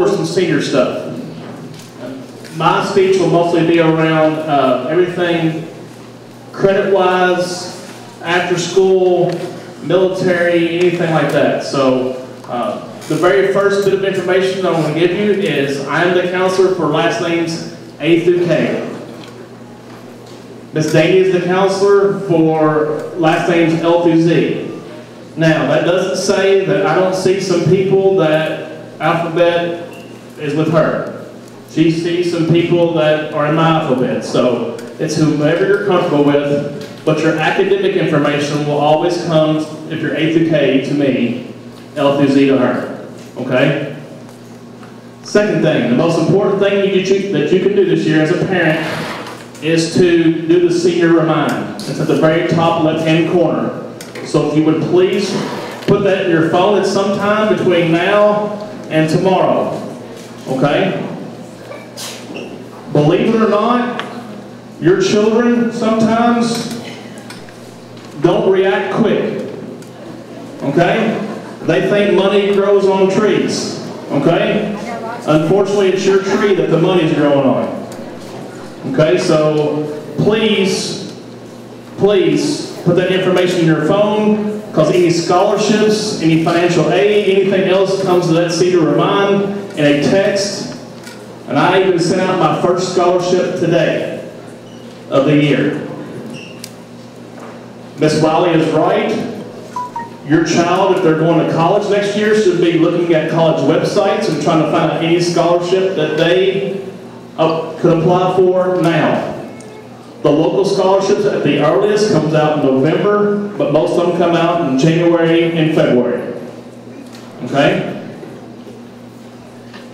over some senior stuff. My speech will mostly be around uh, everything credit-wise, after school, military, anything like that. So uh, the very first bit of information I want to give you is I am the counselor for last names A through K. Miss Danny is the counselor for last names L through Z. Now, that doesn't say that I don't see some people that alphabet is with her. She sees some people that are in my alphabet, so it's whomever you're comfortable with, but your academic information will always come, if you're A through K, to me, L through Z to her, okay? Second thing, the most important thing you that you can do this year as a parent is to do the senior remind. It's at the very top left-hand corner. So if you would please put that in your phone at some time between now and tomorrow, okay? Believe it or not, your children sometimes don't react quick. Okay? They think money grows on trees. Okay? Unfortunately, it's your tree that the money's growing on. Okay, so please, please put that information in your phone because any scholarships, any financial aid, anything else comes to that Senior Remind in a text and I even sent out my first scholarship today of the year. Miss Wiley is right. Your child, if they're going to college next year, should be looking at college websites and trying to find out any scholarship that they could apply for now. The local scholarships at the earliest comes out in November, but most of them come out in January and February. Okay?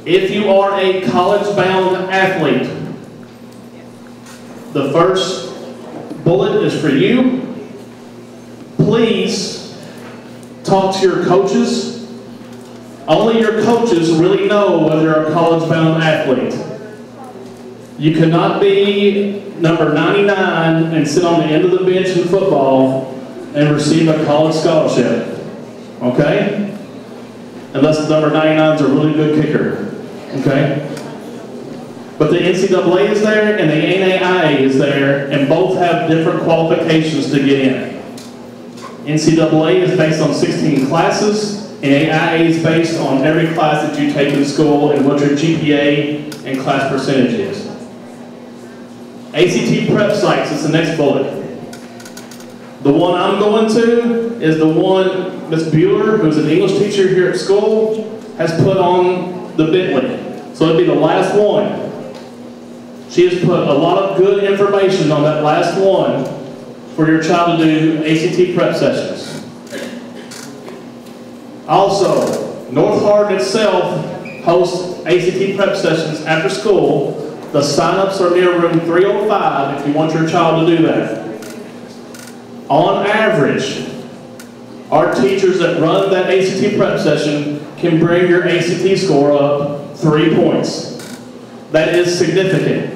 If you are a college-bound athlete, the first bullet is for you. Please talk to your coaches. Only your coaches really know whether you're a college-bound athlete. You cannot be number 99 and sit on the end of the bench in football and receive a college scholarship. Okay? Unless number 99 is a really good kicker. Okay? But the NCAA is there and the NAIA is there, and both have different qualifications to get in. NCAA is based on 16 classes, and NAIA is based on every class that you take in school and what your GPA and class percentage is. ACT prep sites is the next bullet. The one I'm going to is the one Ms. Bueller, who's an English teacher here at school, has put on the Bitly. So it'd be the last one. She has put a lot of good information on that last one for your child to do ACT prep sessions. Also, North Hardin itself hosts ACT prep sessions after school. The sign-ups are near room 305 if you want your child to do that. On average, our teachers that run that ACT prep session can bring your ACT score up three points. That is significant.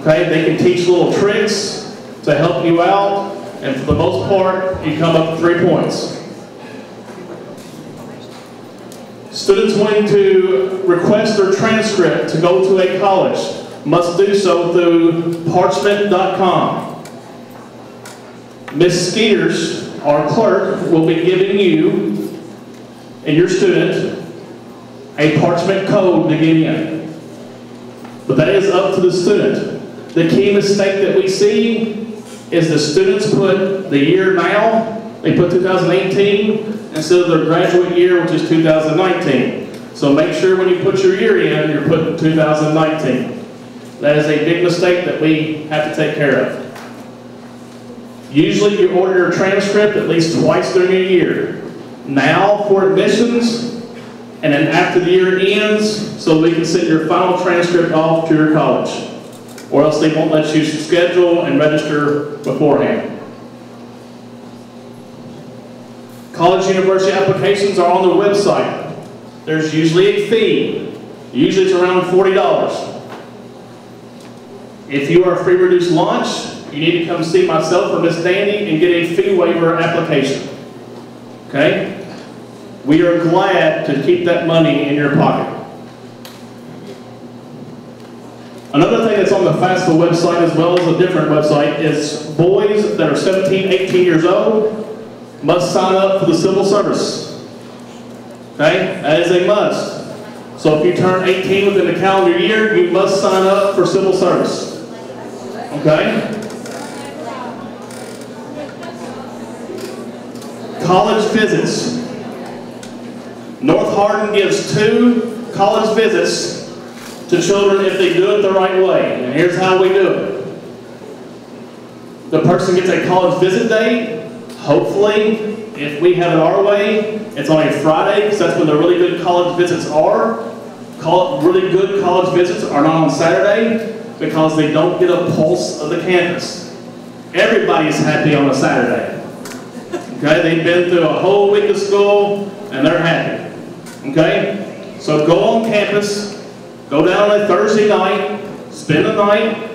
Okay, they can teach little tricks to help you out, and for the most part, you come up three points. Students wanting to request their transcript to go to a college must do so through parchment.com. Ms. Skeeters, our clerk, will be giving you and your student a parchment code to get in. But that is up to the student. The key mistake that we see is the students put the year now, they put 2018 instead of their graduate year, which is 2019. So make sure when you put your year in, you're putting 2019. That is a big mistake that we have to take care of. Usually you order your transcript at least twice during a year. Now for admissions, and then after the year ends, so we can send your final transcript off to your college. Or else they won't let you schedule and register beforehand. College university applications are on the website. There's usually a fee. Usually it's around $40. If you are a free reduced lunch, you need to come see myself or Miss Danny and get a fee waiver application. Okay? we are glad to keep that money in your pocket. Another thing that's on the FAFSA website as well as a different website is boys that are 17, 18 years old must sign up for the civil service. Okay? That is a must. So if you turn 18 within the calendar year, you must sign up for civil service. Okay? College visits. North Hardin gives two college visits to children if they do it the right way. And here's how we do it. The person gets a college visit date. Hopefully, if we have it our way, it's on a Friday because that's when the really good college visits are. Really good college visits are not on Saturday because they don't get a pulse of the campus. Everybody's happy on a Saturday. Okay, they've been through a whole week of school and they're happy. Okay, so go on campus, go down on a Thursday night, spend the night,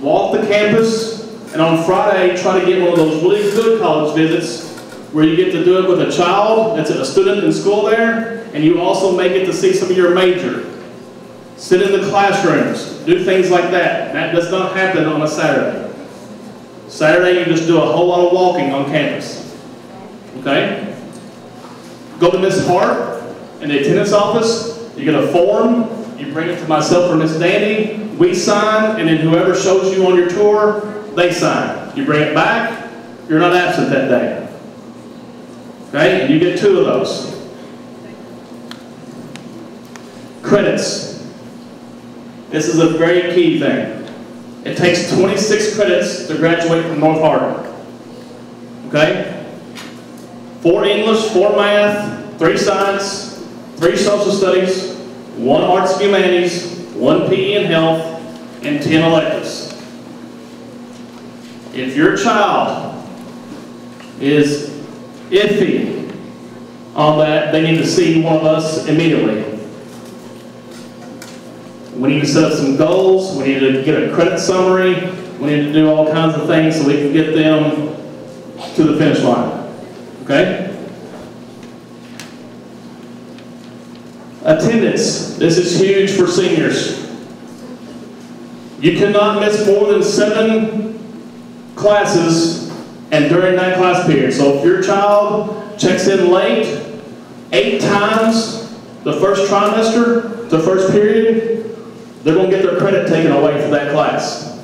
walk the campus, and on Friday try to get one of those really good college visits where you get to do it with a child that's a student in school there, and you also may get to see some of your major. Sit in the classrooms, do things like that. That does not happen on a Saturday. Saturday, you just do a whole lot of walking on campus. Okay? Go to Miss Hart in the attendance office. You get a form. You bring it to myself or Miss Dandy. We sign, and then whoever shows you on your tour, they sign. You bring it back. You're not absent that day. Okay? And you get two of those. Credits. This is a very key thing. It takes 26 credits to graduate from North Hardin. Okay? Four English, four math, three science, three social studies, one arts and humanities, one PE and health, and 10 electives. If your child is iffy on that, they need to see one of us immediately. We need to set up some goals. We need to get a credit summary. We need to do all kinds of things so we can get them to the finish line. Okay? Attendance. This is huge for seniors. You cannot miss more than seven classes and during that class period. So if your child checks in late eight times the first trimester, the first period, they're going to get their credit taken away for that class.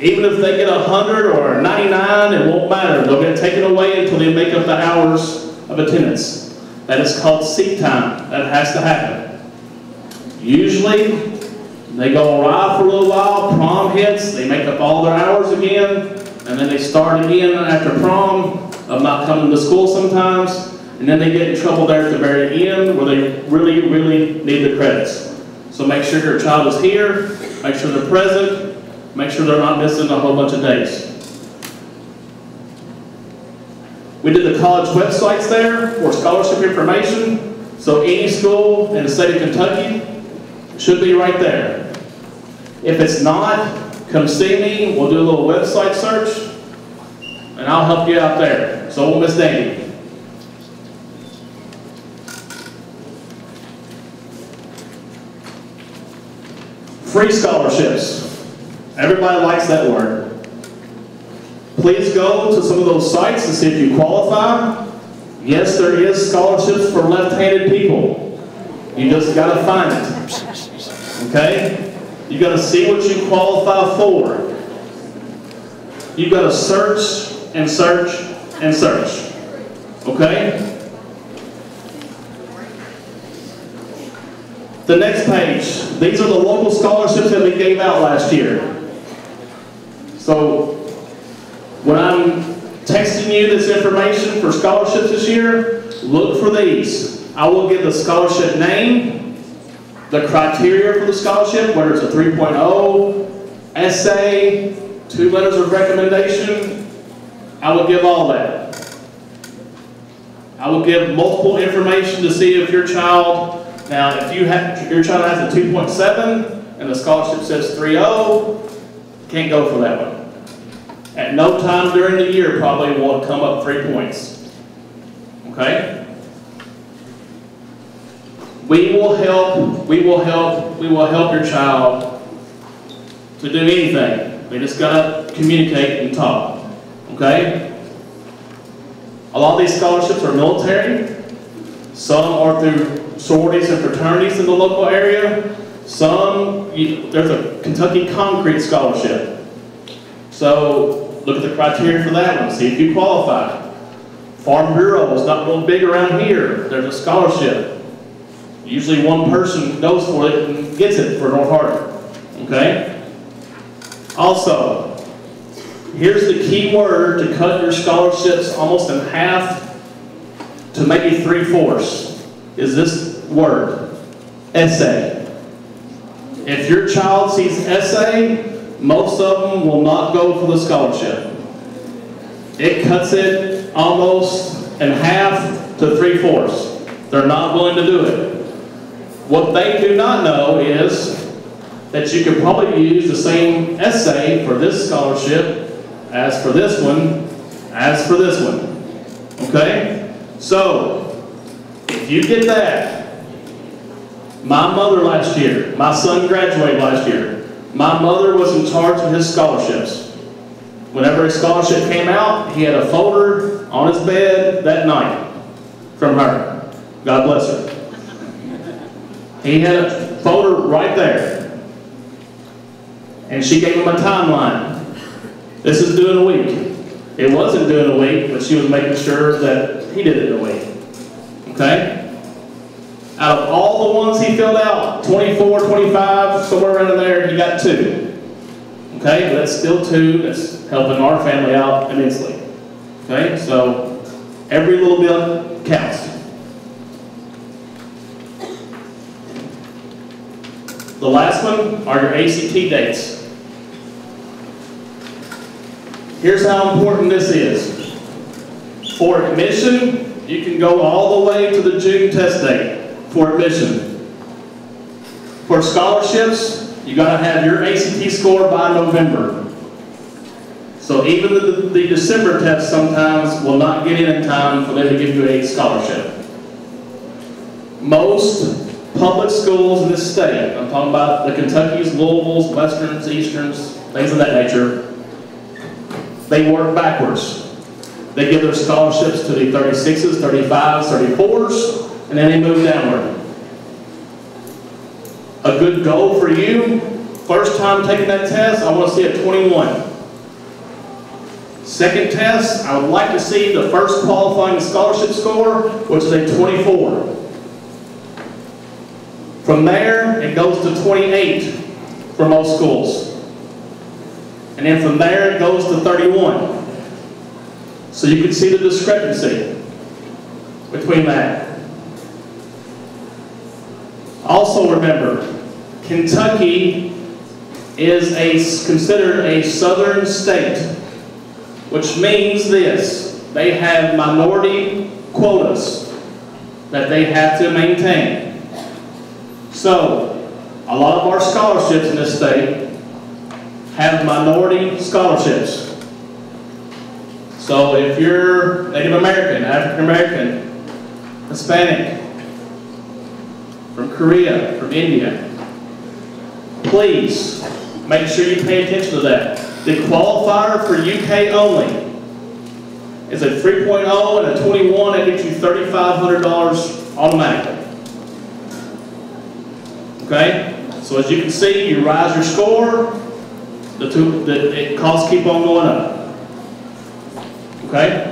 Even if they get a 100 or 99, it won't matter. They'll get taken away until they make up the hours of attendance. That is called seat time. That has to happen. Usually, they go awry for a little while, prom hits, they make up all their hours again, and then they start again after prom of not coming to school sometimes, and then they get in trouble there at the very end where they really, really need the credits. So make sure your child is here, make sure they're present, make sure they're not missing a whole bunch of days. We did the college websites there for scholarship information, so any school in the state of Kentucky should be right there. If it's not, come see me, we'll do a little website search, and I'll help you out there. So will Miss Danny. Free scholarships. Everybody likes that word. Please go to some of those sites to see if you qualify. Yes, there is scholarships for left-handed people. You just got to find it. Okay? You got to see what you qualify for. You got to search and search and search. Okay? The next page, these are the local scholarships that we gave out last year. So, when I'm texting you this information for scholarships this year, look for these. I will give the scholarship name, the criteria for the scholarship, whether it's a 3.0, essay, two letters of recommendation, I will give all that. I will give multiple information to see if your child now, if you have, your child has a 2.7 and the scholarship says 3.0, can't go for that one. At no time during the year probably will come up three points. Okay? We will help, we will help, we will help your child to do anything. We just gotta communicate and talk, okay? A lot of these scholarships are military. Some are through sororities and fraternities in the local area. Some, you, there's a Kentucky Concrete Scholarship. So look at the criteria for that one, see if you qualify. Farm Bureau is not real big around here. There's a scholarship. Usually one person goes for it and gets it for North Hardin. Okay? Also, here's the key word to cut your scholarships almost in half to maybe three-fourths is this word, essay. If your child sees essay, most of them will not go for the scholarship. It cuts it almost in half to three-fourths. They're not willing to do it. What they do not know is that you could probably use the same essay for this scholarship as for this one, as for this one. Okay? So, if you get that, my mother last year, my son graduated last year, my mother was in charge of his scholarships. Whenever his scholarship came out, he had a folder on his bed that night from her. God bless her. He had a folder right there. And she gave him a timeline. This is in a week. It wasn't in a week, but she was making sure that he did it in a week. Okay? Out of all the ones he filled out, 24, 25, somewhere around there, he got two. Okay, but that's still two. That's helping our family out immensely. Okay, so every little bit counts. The last one are your ACT dates. Here's how important this is. For admission, you can go all the way to the June test date for admission. For scholarships, you got to have your ACT score by November. So even the, the December test sometimes will not get in in time for them to give you a scholarship. Most public schools in this state, I'm talking about the Kentuckys, Louisvilles, Westerns, Easterns, things of that nature, they work backwards. They give their scholarships to the 36s, 35s, 34s, and then they move downward a good goal for you. First time taking that test, I want to see a 21. Second test, I would like to see the first qualifying scholarship score, which is a 24. From there, it goes to 28 for most schools. And then from there, it goes to 31. So you can see the discrepancy between that. Also remember, Kentucky is a, considered a southern state, which means this. They have minority quotas that they have to maintain. So, a lot of our scholarships in this state have minority scholarships. So if you're Native American, African American, Hispanic, from Korea, from India, please make sure you pay attention to that. The qualifier for UK only is a 3.0 and a 21 that gets you $3,500 automatically. Okay? So as you can see, you rise your score, the, two, the costs keep on going up. Okay?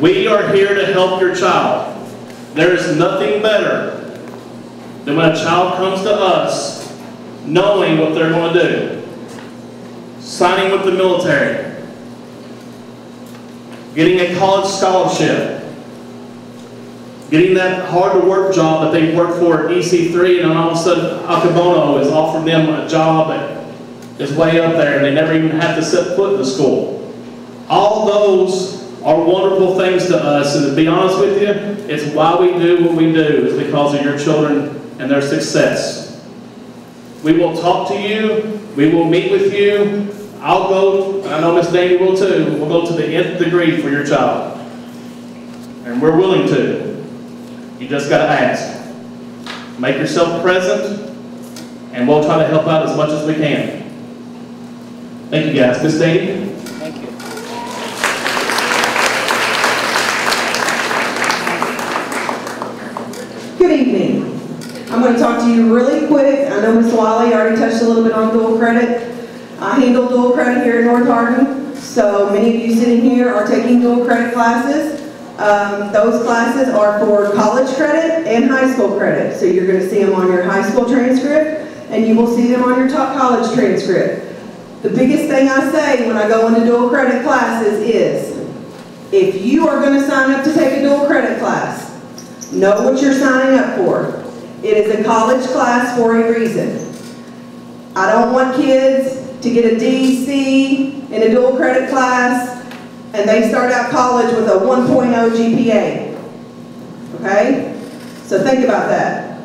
We are here to help your child. There is nothing better than when a child comes to us knowing what they're going to do. Signing with the military. Getting a college scholarship. Getting that hard-to-work job that they worked for at EC3 and then all of a sudden Akebono is offering them a job that is way up there and they never even have to set foot in the school. All those are wonderful things to us and to be honest with you, it's why we do what we do is because of your children and their success. We will talk to you. We will meet with you. I'll go, I know Miss Danny will too, we'll go to the nth degree for your child. And we're willing to. You just got to ask. Make yourself present, and we'll try to help out as much as we can. Thank you, guys. Miss Sadie? Thank you. Good evening. I'm going to talk to you really quick. I know Ms. Wiley already touched a little bit on dual credit. I handle dual credit here in North Hardin, so many of you sitting here are taking dual credit classes. Um, those classes are for college credit and high school credit, so you're going to see them on your high school transcript, and you will see them on your top college transcript. The biggest thing I say when I go into dual credit classes is, if you are going to sign up to take a dual credit class, know what you're signing up for. It is a college class for a reason. I don't want kids to get a DC in a dual credit class and they start out college with a 1.0 GPA. Okay? So think about that.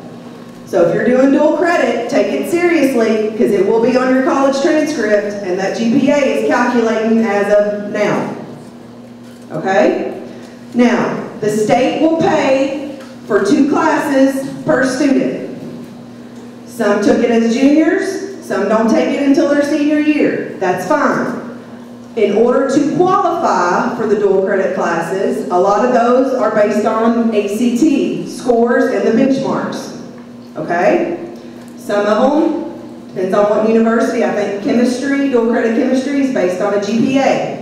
So if you're doing dual credit, take it seriously because it will be on your college transcript and that GPA is calculating as of now. Okay? Now, the state will pay for two classes per student. Some took it as juniors, some don't take it until their senior year. That's fine. In order to qualify for the dual credit classes, a lot of those are based on ACT scores and the benchmarks. Okay? Some of them, depends on what university, I think chemistry, dual credit chemistry is based on a GPA.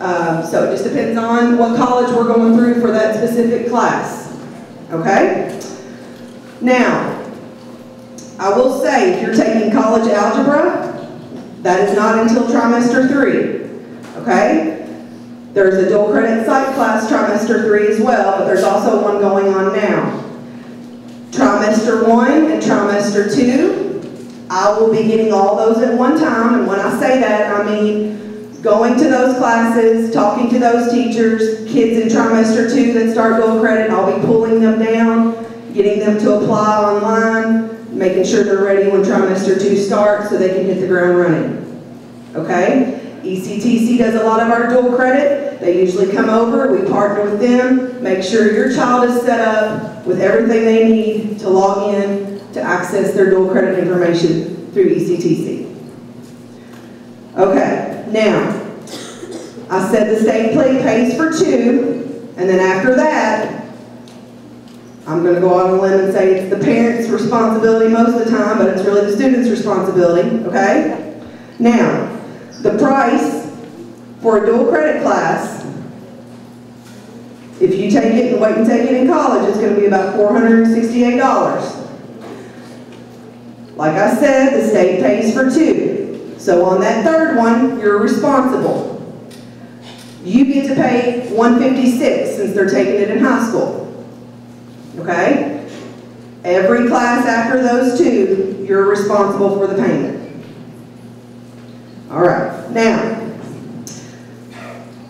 Um, so it just depends on what college we're going through for that specific class. Okay? Now, I will say, if you're taking college algebra, that is not until trimester three. Okay? There's a dual credit psych class trimester three as well, but there's also one going on now. Trimester one and trimester two, I will be getting all those at one time, and when I say that, I mean going to those classes, talking to those teachers, kids in trimester two that start dual credit, I'll be pulling them down, getting them to apply online, making sure they're ready when trimester two starts so they can hit the ground running. Okay? ECTC does a lot of our dual credit. They usually come over, we partner with them, make sure your child is set up with everything they need to log in to access their dual credit information through ECTC. Okay, now, I said the state play pays for two, and then after that, I'm going to go on a limb and say it's the parent's responsibility most of the time, but it's really the student's responsibility, okay? Now, the price for a dual credit class, if you take it and wait and take it in college, it's going to be about $468. Like I said, the state pays for two. So on that third one, you're responsible. You get to pay 156 since they're taking it in high school. Okay? Every class after those two, you're responsible for the payment. All right, now,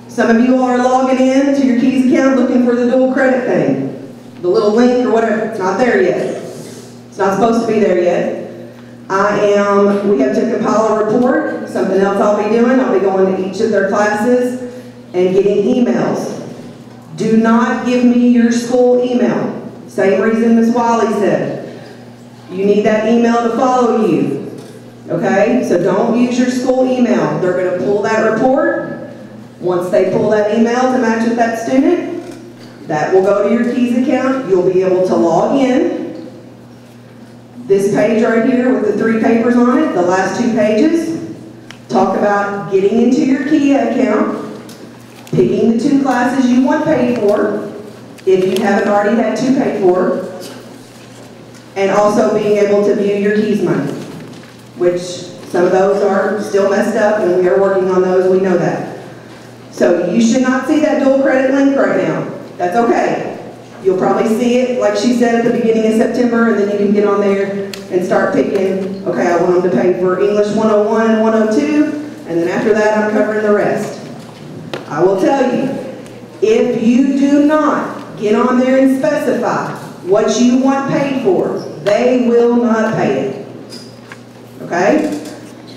some of you are logging in to your KEES account looking for the dual credit thing. The little link or whatever, it's not there yet. It's not supposed to be there yet. I am, we have to compile a report, something else I'll be doing. I'll be going to each of their classes and getting emails. Do not give me your school email. Same reason Ms. Wally said. You need that email to follow you. Okay? So don't use your school email. They're going to pull that report. Once they pull that email to match with that student, that will go to your KEES account. You'll be able to log in. This page right here with the three papers on it, the last two pages, talk about getting into your KEES account, picking the two classes you want paid for, if you haven't already had two paid for, and also being able to view your KEES money, which some of those are still messed up and we are working on those, we know that. So you should not see that dual credit link right now. That's okay. You'll probably see it, like she said, at the beginning of September, and then you can get on there and start picking, okay, I want them to pay for English 101 and 102, and then after that, I'm covering the rest. I will tell you, if you do not get on there and specify what you want paid for, they will not pay it. Okay?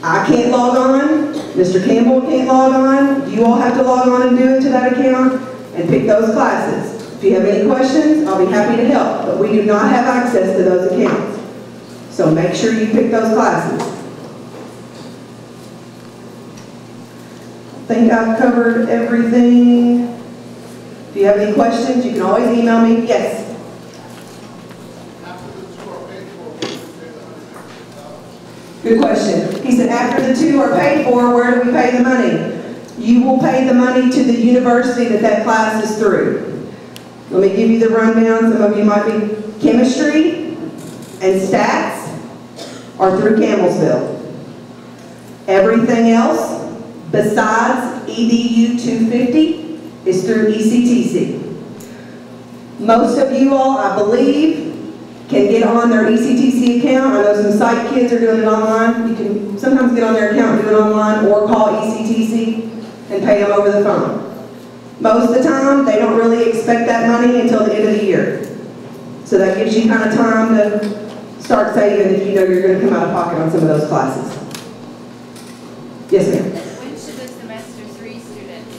I can't log on, Mr. Campbell can't log on, you all have to log on and do it to that account and pick those classes. If you have any questions, I'll be happy to help, but we do not have access to those accounts. So make sure you pick those classes. I think I've covered everything. If you have any questions, you can always email me. Yes? Good question. He said, after the two are paid for, where do we pay the money? You will pay the money to the university that that class is through. Let me give you the rundown. Some of you might be chemistry and stats are through Campbellsville. Everything else besides EDU 250 is through ECTC. Most of you all, I believe, can get on their ECTC account. I know some site kids are doing it online. You can sometimes get on their account and do it online or call ECTC and pay them over the phone. Most of the time, they don't really expect that money until the end of the year. So that gives you kind of time to start saving if you know you're going to come out of pocket on some of those classes. Yes, ma'am. When should the semester three students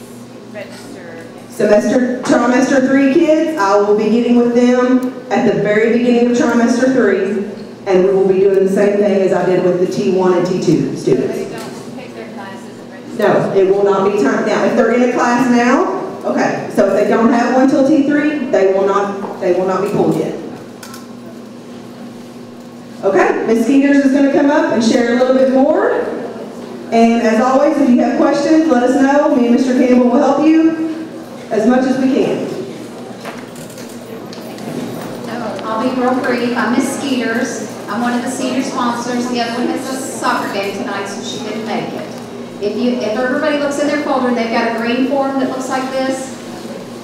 register? Semester, trimester three kids, I will be getting with them at the very beginning of trimester three, and we will be doing the same thing as I did with the T1 and T2 students. They don't take their classes? No, it will not be time, now, if they're in a class now, okay, so if they don't have one till T3, they will not, they will not be pulled yet. Okay, Ms. Skeeters is gonna come up and share a little bit more. And as always, if you have questions, let us know, me and Mr. Campbell will help you as much as we can. I'll be real brief. I'm Miss Skeeters. I'm one of the senior sponsors. The other one has a soccer game tonight, so she didn't make it. If you, if everybody looks in their folder, they've got a green form that looks like this.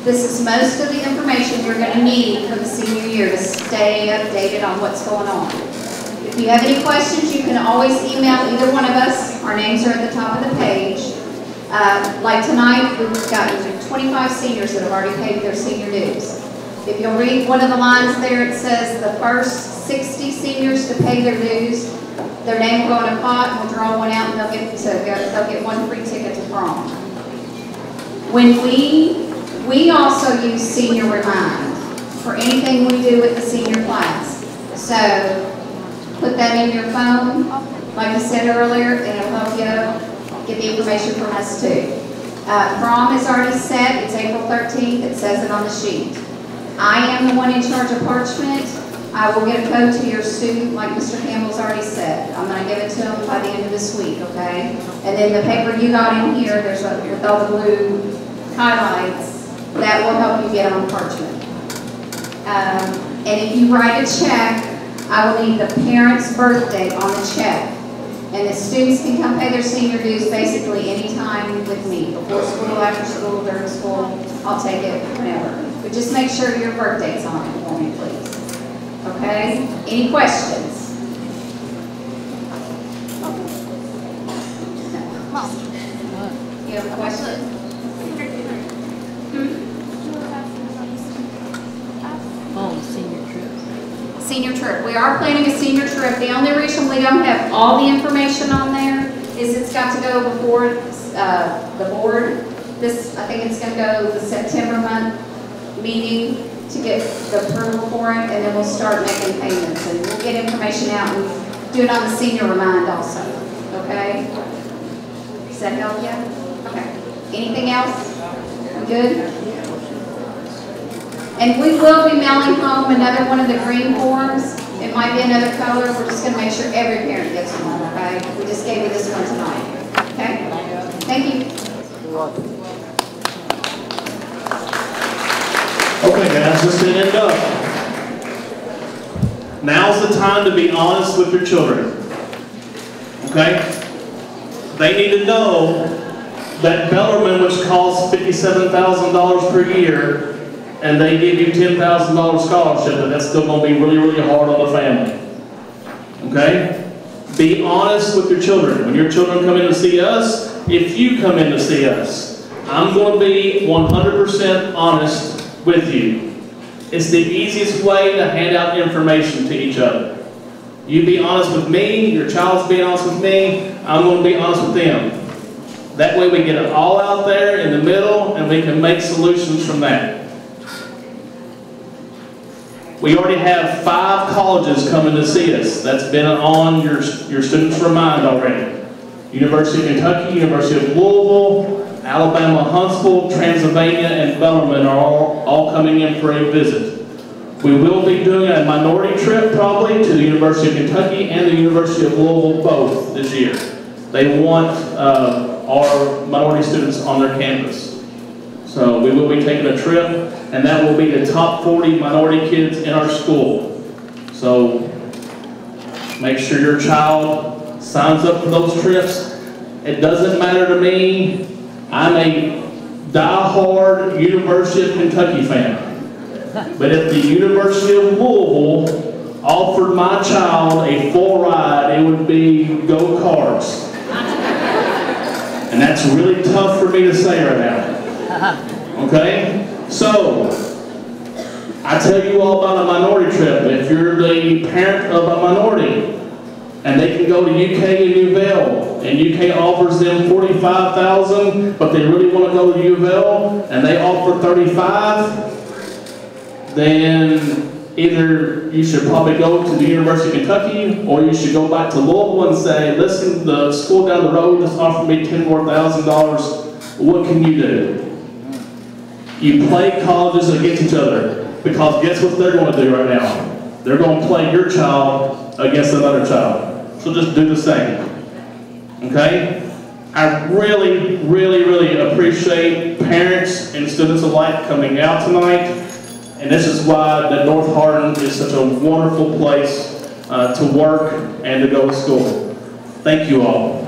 This is most of the information you're gonna need for the senior year to stay updated on what's going on. If you have any questions, you can always email either one of us. Our names are at the top of the page. Uh, Like tonight, we've got 25 seniors that have already paid their senior dues. If you'll read one of the lines there, it says the first 60 seniors to pay their dues, their name will go in a pot, and we'll draw one out, and they'll get to go, they'll get one free ticket to prom. When we, we also use Senior Remind for anything we do with the senior class. So, put that in your phone, like I said earlier, and it'll help you get the information from us too. Uh, prom is already set, it's April 13th, it says it on the sheet. I am the one in charge of parchment. I will get a code to your student, like Mr. Campbell's already said. I'm gonna give it to him by the end of this week, okay? And then the paper you got in here, there's a, with all the blue highlights, that will help you get on parchment. Um, and if you write a check, I will need the parent's birthday on the check. And the students can come pay their senior dues basically anytime with me, before school, after school, during school, I'll take it whenever. But just make sure your birthday's on it for me, please. Okay? Any questions? You have a question? Oh, senior trips. Senior trip. We are planning a senior trip. The only reason we don't have all the information on there is it's got to go before, uh, the board. This, I think it's gonna go the September month meeting to get the approval for it, and then we'll start making payments, and we'll get information out and do it on the senior remind also, okay? Does that help you? Okay. Anything else? We good? And we will be mailing home another one of the green forms. It might be another color. We're just gonna make sure every parent gets one, okay? We just gave you this one tonight, okay? Thank you. Okay, guys, let's end up. Now's the time to be honest with your children. Okay? They need to know that Bellarmine, which costs fifty-seven thousand dollars per year, and they give you ten thousand dollar scholarship, that that's still gonna be really, really hard on the family. Okay? Be honest with your children. When your children come in to see us, if you come in to see us, I'm going to be one hundred percent honest with you. It's the easiest way to hand out information to each other. You be honest with me, your child's being honest with me, I'm going to be honest with them. That way we get it all out there in the middle and we can make solutions from that. We already have five colleges coming to see us. That's been on your, your students' mind already. University of Kentucky, University of Louisville, Alabama Huntsville, Transylvania, and Bellarmine are all, all coming in for a visit. We will be doing a minority trip probably to the University of Kentucky and the University of Louisville both this year. They want uh, our minority students on their campus. So we will be taking a trip, and that will be the top 40 minority kids in our school. So make sure your child signs up for those trips. It doesn't matter to me. I'm a die-hard University of Kentucky fan. But if the University of Louisville offered my child a full ride, it would be go-karts. And that's really tough for me to say right now. Okay? So, I tell you all about a minority trip. If you're the parent of a minority, and they can go to UK and U of L, and UK offers them 45,000, but they really want to go to U of L, and they offer 35, then either you should probably go to the University of Kentucky, or you should go back to Louisville and say, listen, the school down the road just offered me ten more thousand dollars. What can you do? You play colleges against each other, because guess what they're going to do right now? They're going to play your child against another child. So just do the same. Okay? I really, really, really appreciate parents and students alike coming out tonight. And this is why that North Hardin is such a wonderful place uh, to work and to go to school. Thank you all.